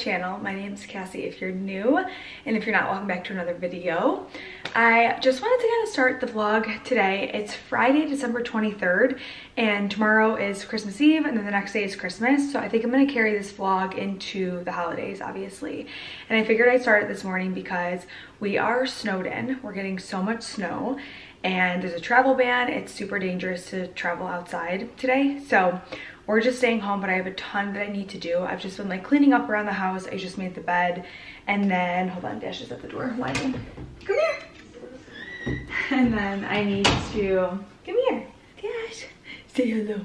channel. My name is Cassie if you're new, and if you're not, welcome back to another video. I just wanted to kind of start the vlog today. It's Friday, December 23rd, and tomorrow is Christmas Eve, and then the next day is Christmas, so I think I'm gonna carry this vlog into the holidays, obviously. And I figured I'd start it this morning because we are snowed in. We're getting so much snow, and there's a travel ban. It's super dangerous to travel outside today, so we're just staying home, but I have a ton that I need to do. I've just been like cleaning up around the house. I just made the bed. And then, hold on, Dash is at the door whining. Come here. And then I need to, come here. Dash, say hello.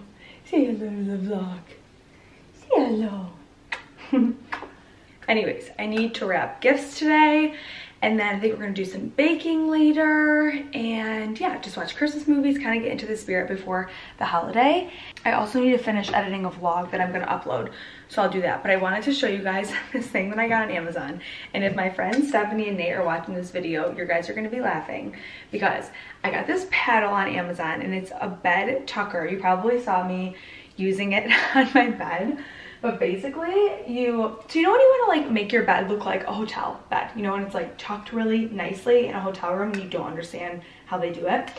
Say hello to the vlog. Say hello. Anyways, I need to wrap gifts today and then I think we're gonna do some baking later and yeah, just watch Christmas movies, kind of get into the spirit before the holiday. I also need to finish editing a vlog that I'm gonna upload, so I'll do that. But I wanted to show you guys this thing that I got on Amazon. And if my friends Stephanie and Nate are watching this video, you guys are gonna be laughing because I got this paddle on Amazon and it's a bed tucker. You probably saw me using it on my bed but basically, you, so you know when you want to like make your bed look like a hotel bed, you know, when it's like tucked really nicely in a hotel room and you don't understand how they do it?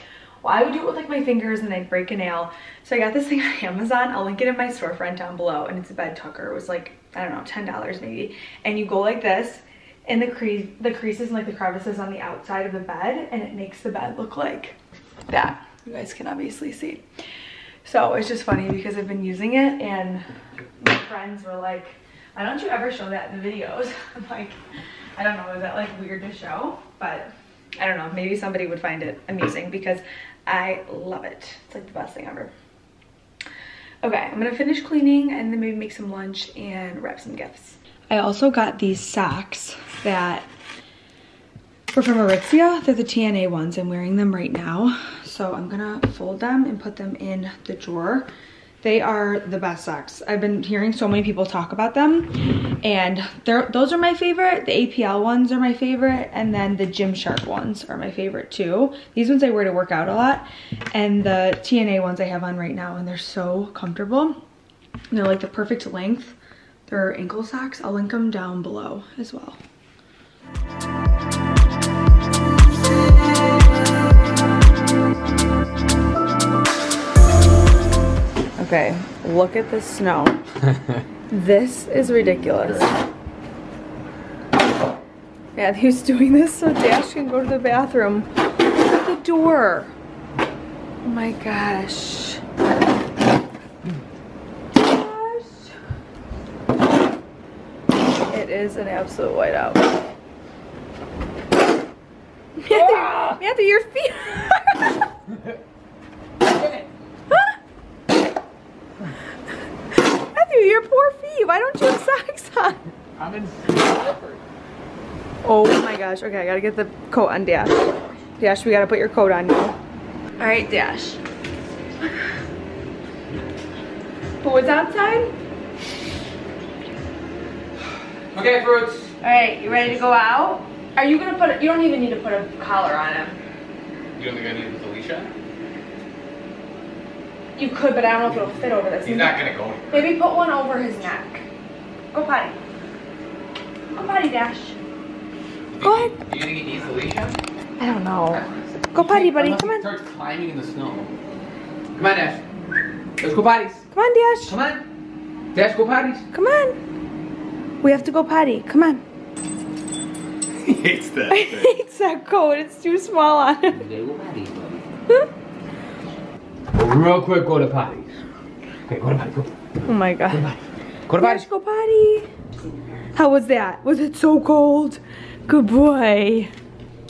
Well, I would do it with like my fingers and I'd break a nail. So I got this thing on Amazon. I'll link it in my storefront down below and it's a bed tucker. It was like, I don't know, $10 maybe. And you go like this in the crease, the creases and like the crevices on the outside of the bed and it makes the bed look like that. You guys can obviously see. So it's just funny because I've been using it and my friends were like, why don't you ever show that in the videos? I'm like, I don't know, is that like weird to show? But I don't know, maybe somebody would find it amusing because I love it. It's like the best thing ever. Okay, I'm gonna finish cleaning and then maybe make some lunch and wrap some gifts. I also got these socks that were from Aritzia. They're the TNA ones. I'm wearing them right now. So I'm gonna fold them and put them in the drawer. They are the best socks. I've been hearing so many people talk about them and those are my favorite. The APL ones are my favorite and then the Gymshark ones are my favorite too. These ones I wear to work out a lot and the TNA ones I have on right now and they're so comfortable. They're like the perfect length. They're ankle socks. I'll link them down below as well. Okay, look at the snow. this is ridiculous. Yeah, he's doing this so Dash can go to the bathroom. Look at the door. Oh my gosh. Dash. It is an absolute whiteout. Matthew, ah! Matthew, your feet. Matthew, your poor feet. Why don't you have socks on? I'm in Oh my gosh. Okay, I gotta get the coat on Dash. Dash, we gotta put your coat on now. All right, Dash. Who's outside? Okay, fruits. All right, you ready to go out? Are you gonna put? A, you don't even need to put a collar on him. You don't think I need with a leash? You could, but I don't know if it'll fit over this. He's not gonna go anywhere. Maybe put one over his neck. Go potty. Go potty, Dash. Go ahead. Do you think he needs a leash? I don't know. Go potty, buddy. Unless Come on. starts climbing in the snow. Come on, Dash. Let's go potties. Come on, Dash. Come on. Dash, go potties. Come on. We have to go potty. Come on. he hates that He hates that coat. It's too small on him. Go potties, buddy. Real quick, go to potties. Okay, go to potty. Go. Oh my Go to god. potty. Go to potty. go potty. How was that? Was it so cold? Good boy.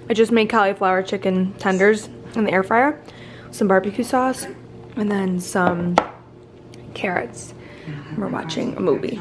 I just made cauliflower chicken tenders in the air fryer, some barbecue sauce, and then some carrots. We're watching a movie.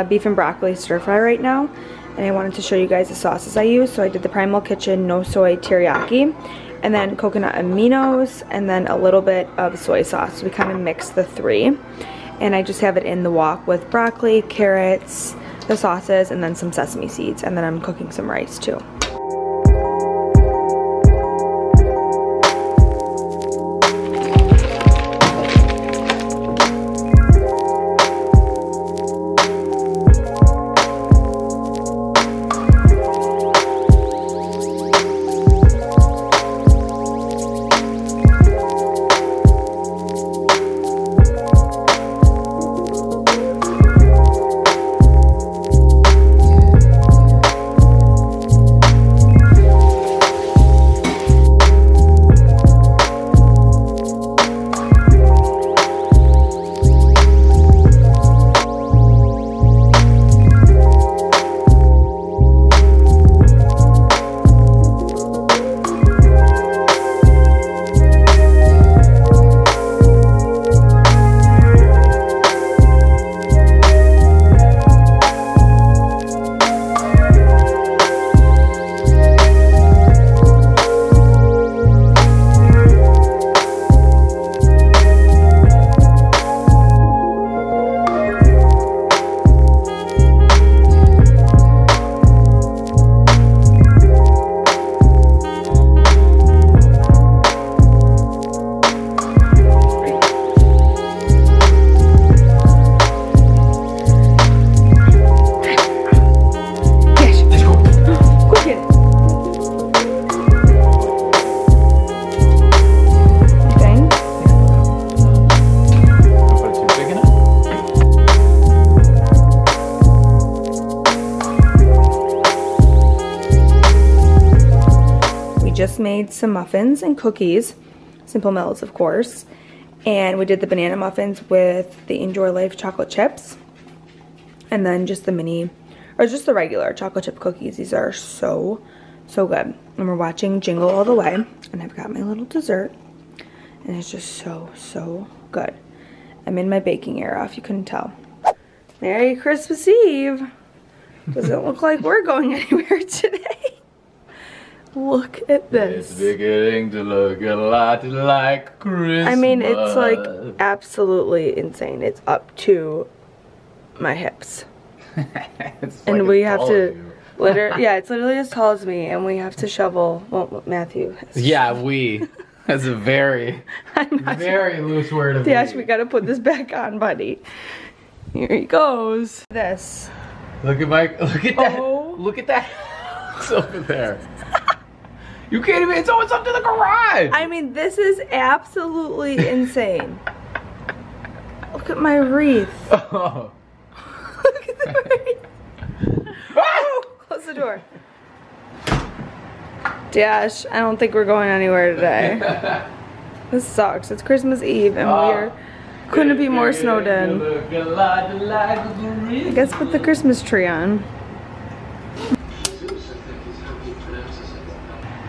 A beef and broccoli stir fry right now and I wanted to show you guys the sauces I use. So I did the Primal Kitchen no soy teriyaki and then coconut aminos and then a little bit of soy sauce. So we kind of mix the three and I just have it in the wok with broccoli, carrots, the sauces, and then some sesame seeds and then I'm cooking some rice too. Some muffins and cookies, Simple Mills of course, and we did the banana muffins with the Enjoy Life chocolate chips, and then just the mini, or just the regular chocolate chip cookies. These are so, so good. And we're watching Jingle All the Way, and I've got my little dessert, and it's just so, so good. I'm in my baking era, if you couldn't tell. Merry Christmas Eve! Doesn't look like we're going anywhere today. Look at this. It's beginning to look a lot like Christmas. I mean, it's like absolutely insane. It's up to my hips. It's and we have to you. literally, yeah, it's literally as tall as me, and we have to shovel. Well, Matthew. has Yeah, we. That's a very, very loose word of Dash, we. we gotta put this back on, buddy. Here he goes. This. Look at my, look at that, Oh. look at that house over there. You can't even, it's almost up to the garage. I mean, this is absolutely insane. Look at my wreath. Oh. Look at the wreath. Oh, close the door. Dash, I don't think we're going anywhere today. This sucks. It's Christmas Eve and Oh. we're couldn't be more snowed in. Look a lot like I guess put the Christmas tree on.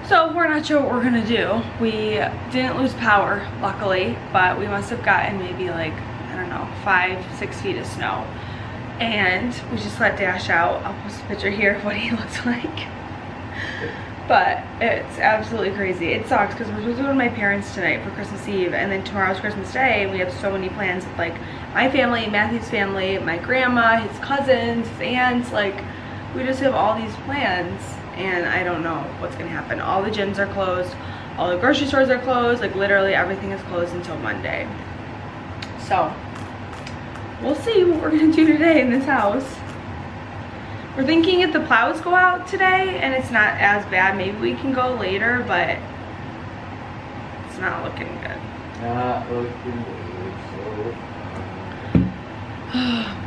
So we're not sure what we're gonna do. We didn't lose power, luckily, but we must have gotten maybe like, I don't know, five, six feet of snow. And we just let Dash out. I'll post a picture here of what he looks like. But it's absolutely crazy. It sucks because we're supposed to go to my parents tonight for Christmas Eve and then tomorrow's Christmas Day and we have so many plans with like my family, Matthew's family, my grandma, his cousins, his aunts, like we just have all these plans and I don't know what's gonna happen. All the gyms are closed, all the grocery stores are closed, like literally everything is closed until Monday. So we'll see what we're gonna do today in this house. We're thinking if the plows go out today and it's not as bad, maybe we can go later, but it's not looking good. Not looking good, um,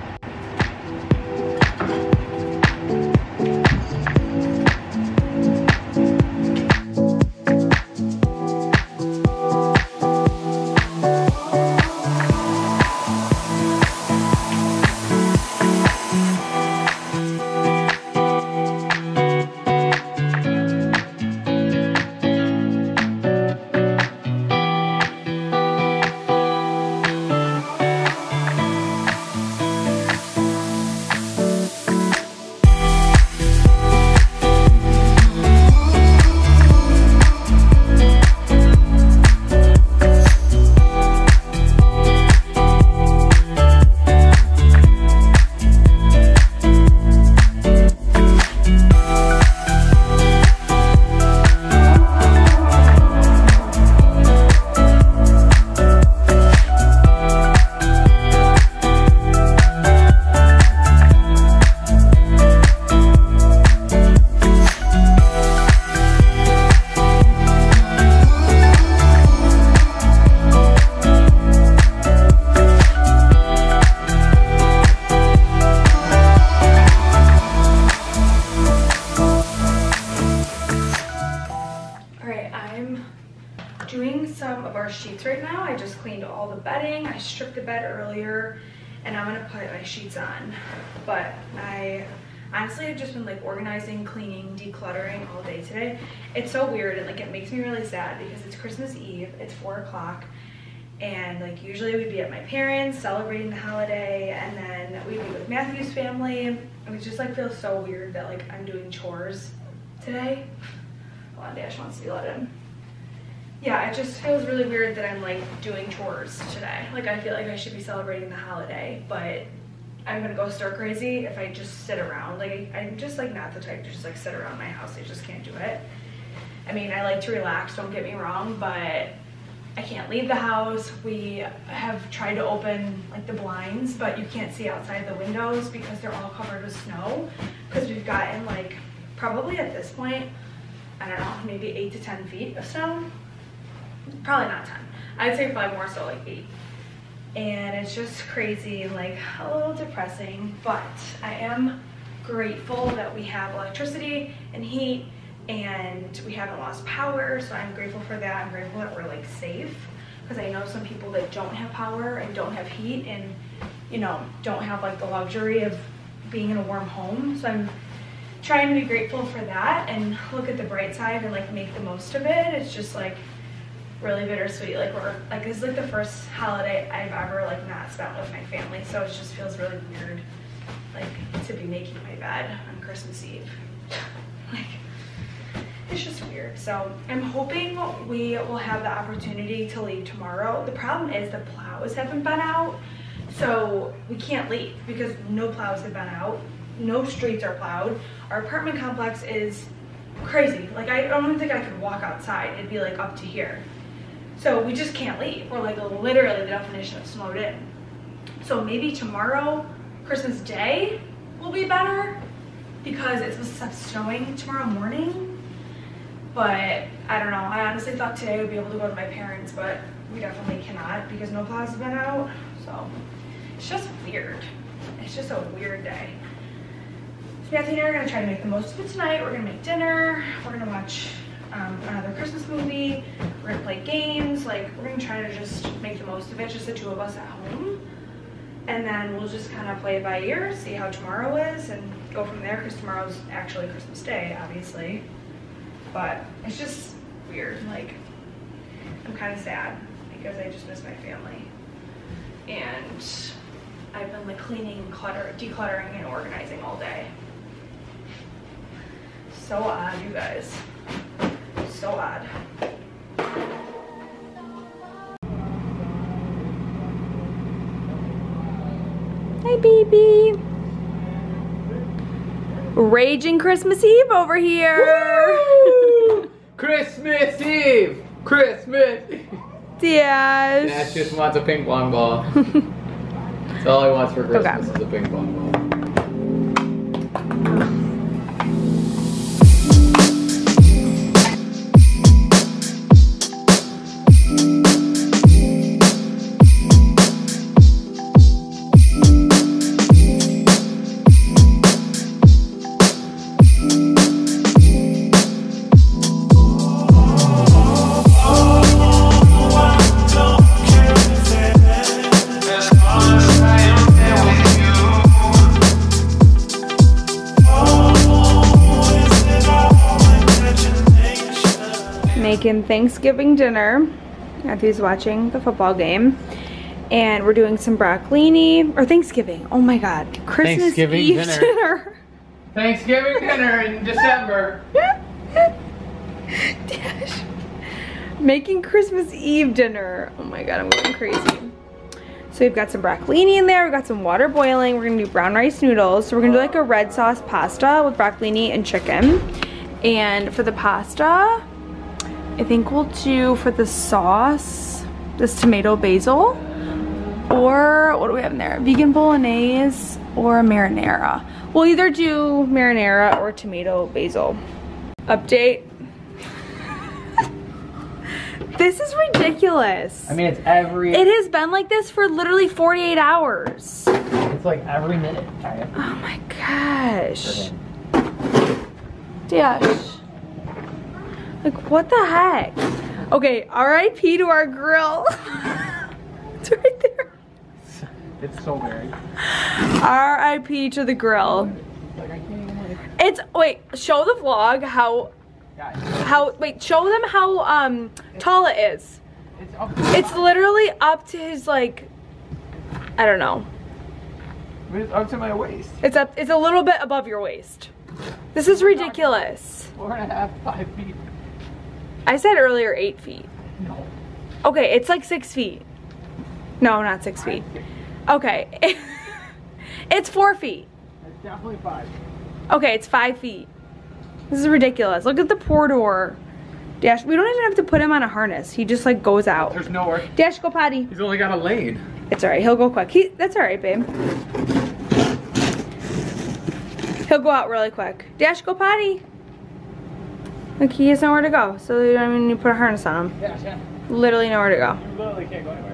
cleaned all the bedding. I stripped the bed earlier and I'm gonna put my sheets on. But I honestly have just been like organizing, cleaning, decluttering all day today. It's so weird and like it makes me really sad because it's Christmas Eve, it's four o'clock and like usually we'd be at my parents celebrating the holiday and then we'd be with Matthew's family. It just like feels so weird that like I'm doing chores today. Hold on, Dash wants to be let in yeah, it just feels really weird that I'm like doing chores today. Like I feel like I should be celebrating the holiday, but I'm gonna go stir crazy if I just sit around. Like I, am just like not the type to just like sit around my house. I just can't do it. I mean, I like to relax, don't get me wrong, but I can't leave the house. We have tried to open like the blinds, but you can't see outside the windows because they're all covered with snow. Because we've gotten like, probably at this point, I don't know, maybe eight to 10 feet of snow probably not 10. I'd say probably more so like eight. And it's just crazy, like a little depressing, but I am grateful that we have electricity and heat and we haven't lost power. So I'm grateful for that. I'm grateful that we're like safe because I know some people that don't have power and don't have heat and you know, don't have like the luxury of being in a warm home. So I'm trying to be grateful for that and look at the bright side and like make the most of it. It's just like really bittersweet. Like we're like this is like the first holiday I've ever like not spent with my family, so it just feels really weird, like to be making my bed on Christmas Eve. like it's just weird. So I'm hoping we will have the opportunity to leave tomorrow. The problem is the plows haven't been out, so we can't leave because no plows have been out. No streets are plowed. Our apartment complex is crazy. Like I don't even think I could walk outside. It'd be like up to here. So we just can't leave. We're like literally the definition of snowed in. So maybe tomorrow, Christmas Day, will be better because it's supposed to stop snowing tomorrow morning. But I don't know. I honestly thought today would be able to go to my parents, but we definitely cannot because no plows have been out. So it's just weird. It's just a weird day. So Matthew and I are gonna try to make the most of it tonight. We're gonna make dinner. We're gonna watch um, another Christmas movie. We're gonna play games. Like we're gonna try to just make the most of it, just the two of us at home. And then we'll just kind of play it by ear, see how tomorrow is, and go from there. Because tomorrow's actually Christmas Day, obviously. But it's just weird. Like I'm kind of sad because I just miss my family. And I've been like cleaning, clutter, decluttering, and organizing all day. So odd, you guys so odd. Hi, baby. Raging Christmas Eve over here. Christmas Eve! Christmas Dash. Dash just wants a ping pong ball. That's all he wants for Christmas okay. is a ping pong ball. Thanksgiving dinner. Matthew's watching the football game. And we're doing some broccolini, or Thanksgiving, oh my God. Christmas Thanksgiving Eve dinner. dinner. Thanksgiving dinner in December. Dash. Making Christmas Eve dinner. Oh my God, I'm going crazy. So we've got some broccolini in there, we've got some water boiling, we're gonna do brown rice noodles. So we're gonna do like a red sauce pasta with broccolini and chicken. And for the pasta, I think we'll do for the sauce, this tomato basil, or what do we have in there? Vegan bolognese or marinara. We'll either do marinara or tomato basil. Update. this is ridiculous. I mean, it's every... It has been like this for literally 48 hours. It's like every minute. Oh my gosh. Dash. Like, what the heck? Okay, R.I.P. to our grill. it's right there. It's so big. R.I.P. to the grill. Like I can't even. It's wait, show the vlog how how wait, show them how um tall it is. it's up. It's literally up to his like I don't know. It's up to my waist. It's up it's a little bit above your waist. This is ridiculous. Four and a half, five feet. I said earlier eight feet. No. Okay, it's like six feet. No, not six feet. Okay. it's four feet. It's definitely five. Okay, it's five feet. This is ridiculous. Look at the poor door. Dash, we don't even have to put him on a harness. He just like goes out. There's nowhere. Dash, go potty. He's only got a lane. It's alright, he'll go quick. He, that's alright, babe. He'll go out really quick. Dash, go potty. Like he has nowhere to go, so you don't even need to put a harness on him. Yeah, yeah. Literally nowhere to go. You literally can't go anywhere.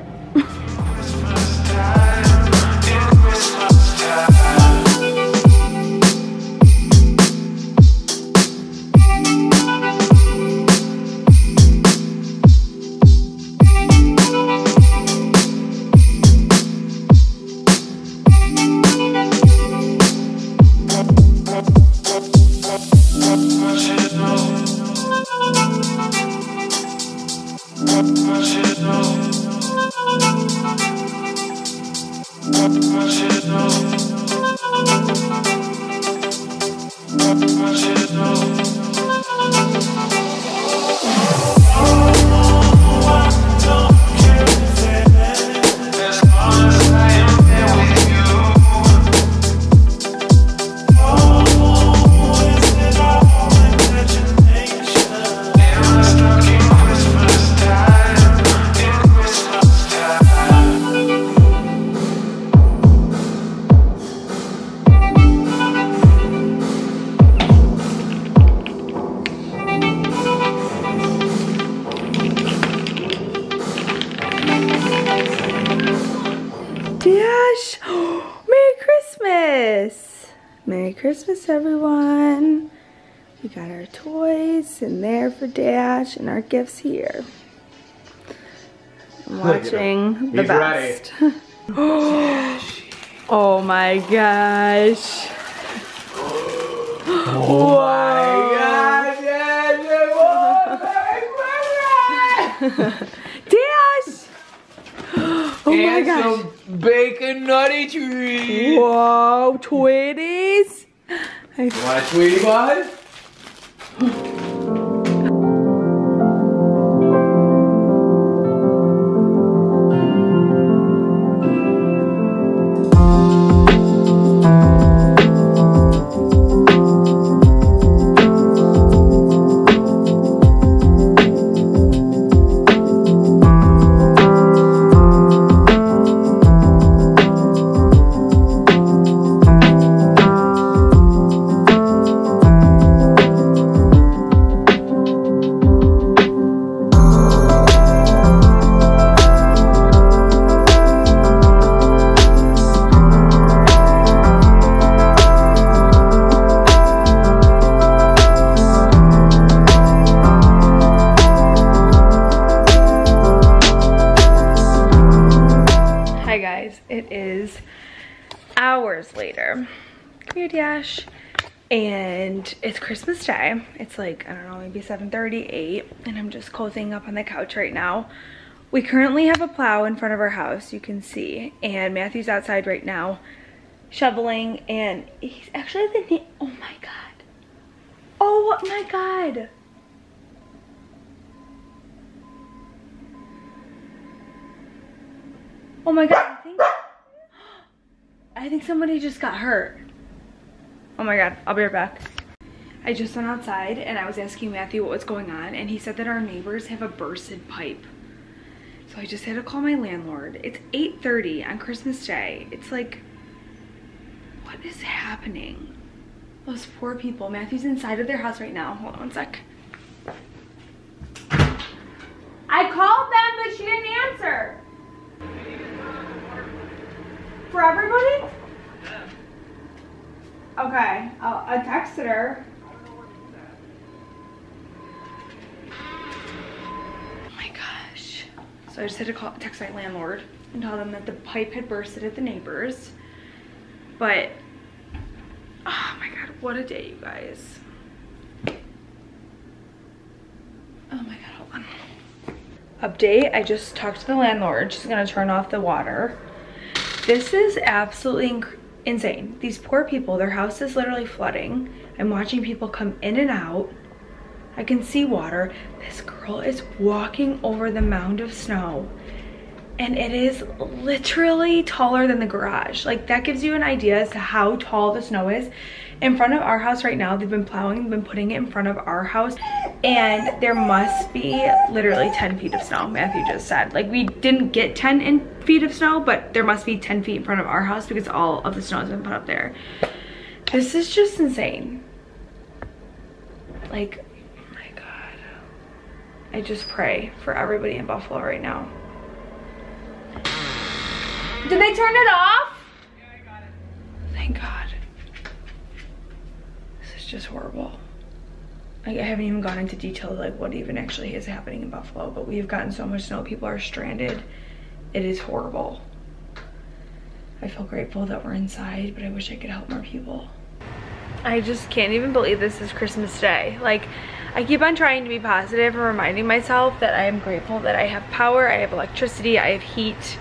Toys in there for Dash and our gifts here. I'm watching the best. oh my gosh. Oh my god, Dash! Oh my and gosh. some bacon nutty trees. Whoa, Tweeties! I You want a Tweety bud? Guys, it is hours later. Come here, Dash. And it's Christmas Day. It's like, I don't know, maybe 7.38 and I'm just cozying up on the couch right now. We currently have a plow in front of our house, you can see. And Matthew's outside right now shoveling and he's actually the oh my god. Oh my god. Oh my god, I think somebody just got hurt. Oh my god, I'll be right back. I just went outside and I was asking Matthew what was going on and he said that our neighbors have a bursted pipe. So I just had to call my landlord. It's 8.30 on Christmas Day. It's like, what is happening? Those poor people. Matthew's inside of their house right now. Hold on one sec. I called them, but she didn't answer. For everybody? Okay, I'll, I texted her. Oh my gosh. So I just had to call, text my landlord and tell them that the pipe had bursted at the neighbors. But, oh my God, what a day, you guys. Oh my God, hold on. Update, I just talked to the landlord. She's gonna turn off the water. This is absolutely insane. These poor people, their house is literally flooding. I'm watching people come in and out. I can see water. This girl is walking over the mound of snow and it is literally taller than the garage. Like that gives you an idea as to how tall the snow is. In front of our house right now, they've been plowing, been putting it in front of our house and there must be literally 10 feet of snow, Matthew just said. Like we didn't get 10 in feet of snow, but there must be 10 feet in front of our house because all of the snow has been put up there. This is just insane. Like, oh my God. I just pray for everybody in Buffalo right now. Did they turn it off? Yeah, I got it. Thank God. Just horrible. I haven't even gone into detail like what even actually is happening in Buffalo, but we've gotten so much snow. People are stranded. It is horrible. I feel grateful that we're inside, but I wish I could help more people. I just can't even believe this is Christmas Day. Like, I keep on trying to be positive and reminding myself that I am grateful that I have power, I have electricity, I have heat,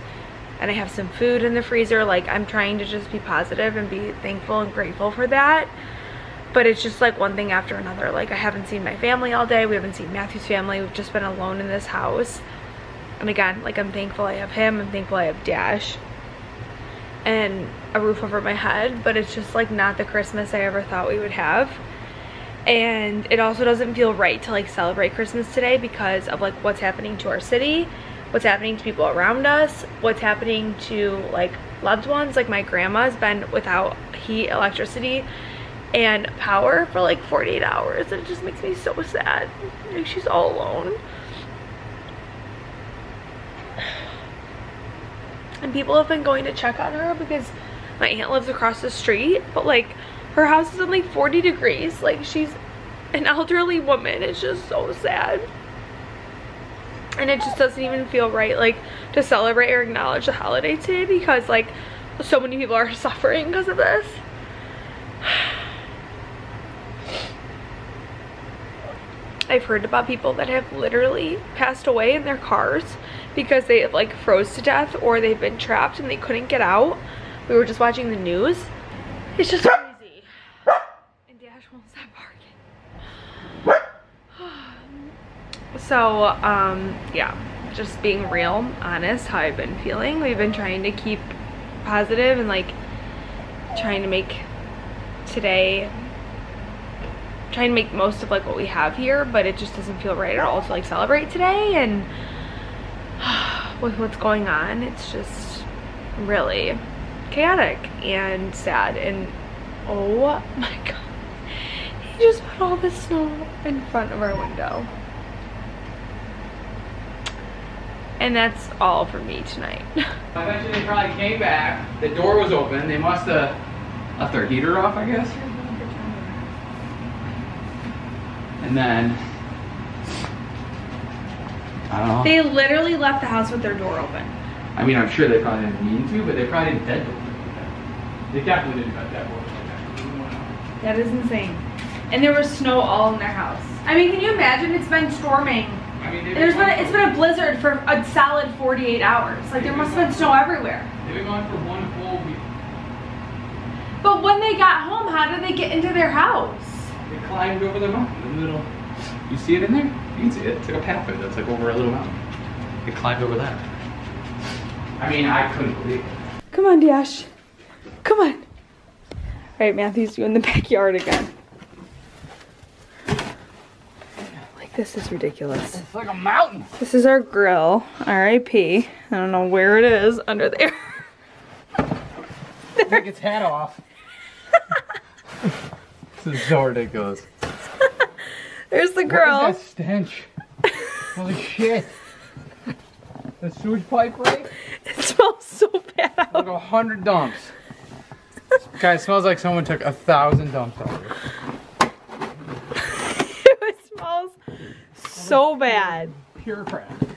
and I have some food in the freezer. Like, I'm trying to just be positive and be thankful and grateful for that but it's just like one thing after another. Like i haven't seen my family all day. We haven't seen matthew's family. We've just been alone in this house. And again like i'm thankful i have him. I'm thankful i have dash and a roof over my head but it's just like not the christmas i ever thought we would have. And it also doesn't feel right to like celebrate christmas today because of like what's happening to our city what's happening to people around us what's happening to like loved ones. Like my grandma's been without heat electricity and power for like 48 hours and it just makes me so sad. Like she's all alone. And people have been going to check on her because my aunt lives across the street but like her house is like 40 degrees. Like she's an elderly woman. It's just so sad. And it just doesn't even feel right like to celebrate or acknowledge the holiday today because like so many people are suffering because of this I've heard about people that have literally passed away in their cars because they have like froze to death or they've been trapped and they couldn't get out. We were just watching the news. It's just crazy. And Dash won't stop barking. so, um, yeah, just being real, honest, how I've been feeling. We've been trying to keep positive and like trying to make today trying to make most of like what we have here but it just doesn't feel right at all to like celebrate today and with what's going on it's just really chaotic and sad and oh my god. He just put all this snow in front of our window. And that's all for me tonight. Eventually they probably came back. The door was open. They must have left their heater off i guess And then, I don't know. They literally left the house with their door open. I mean, I'm sure they probably didn't mean to, but they probably didn't dead door. They definitely didn't cut that door. That is insane. And there was snow all in their house. I mean, can you imagine? It's been storming. I mean, There's been, it's been a blizzard for a solid 48 hours. Like there must have been snow everywhere. They've been gone for one full week. But when they got home, how did they get into their house? They climbed over the mountain, in the little. You see it in there? You can see it. It's like a pathway that's like over a little mountain. They climbed over that. I mean, I couldn't believe it. Come on, Dash. Come on. All right, Matthew's doing the backyard again. Like, this is ridiculous. It's like a mountain. This is our grill, R.I.P. I don't know where it is, under there. Take its hat off. this is so ridiculous. There's the girl. What is that stench? Holy shit. The sewage pipe break? It smells so bad out. Like a hundred dumps. Guys, smells like someone took a thousand dumps out of it. it smells so bad. Pure crap.